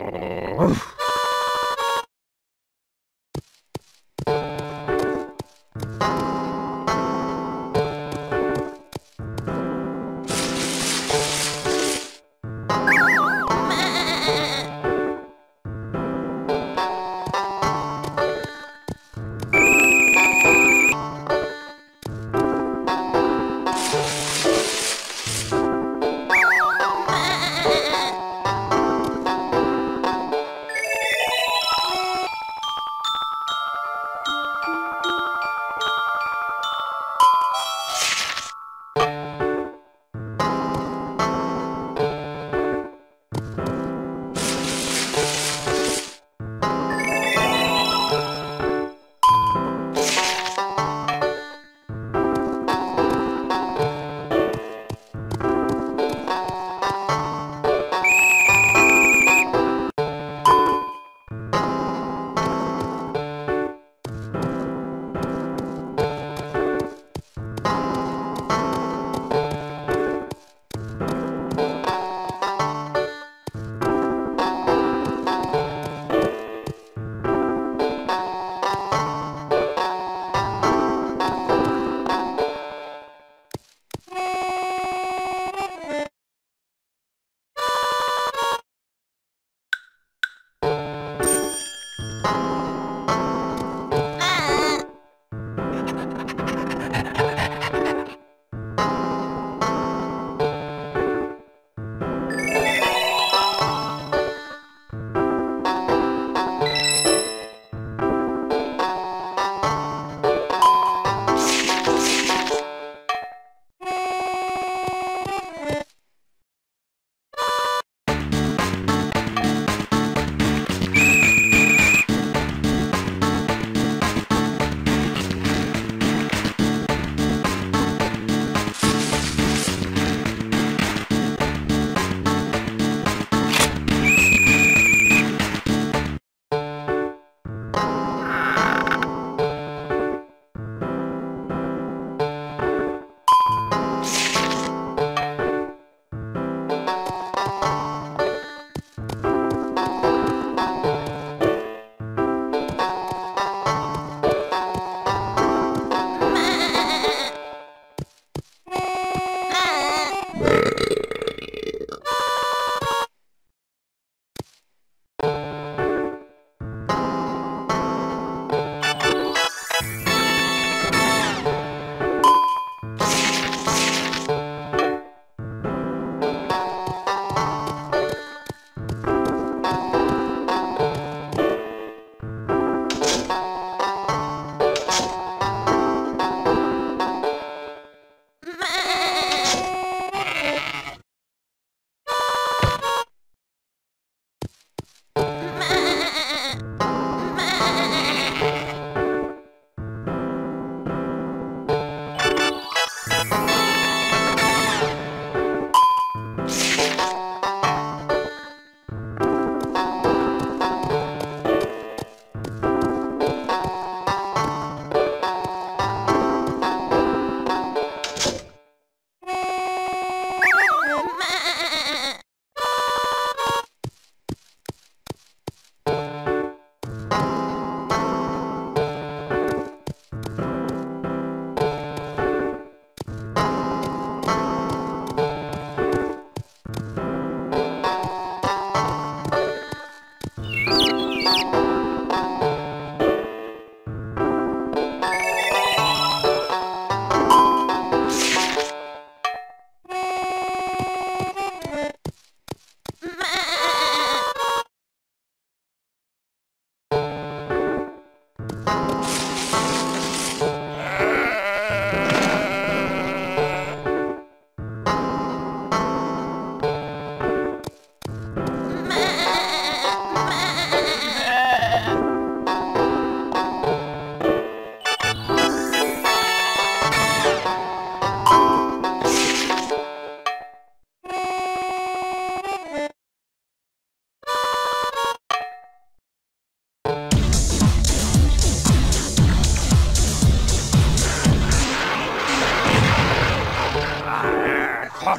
Oof.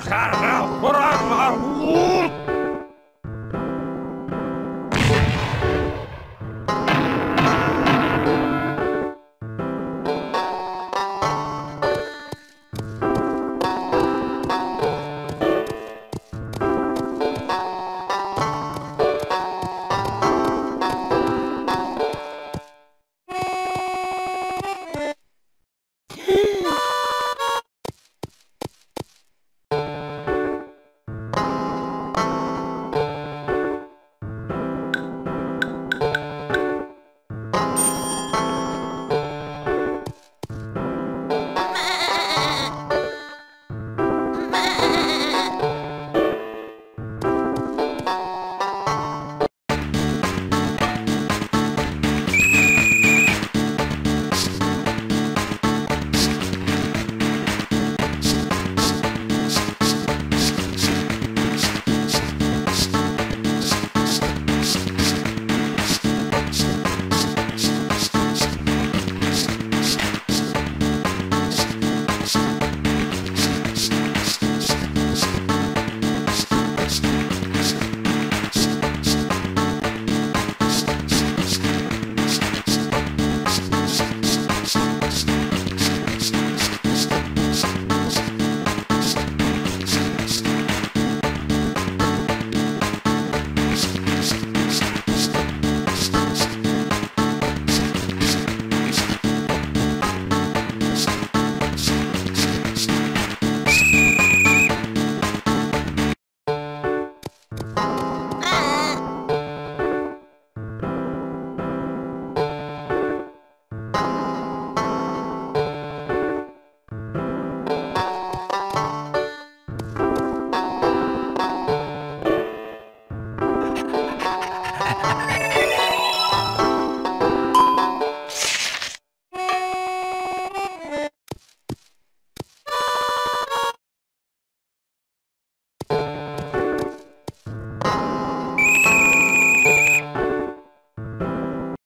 Know.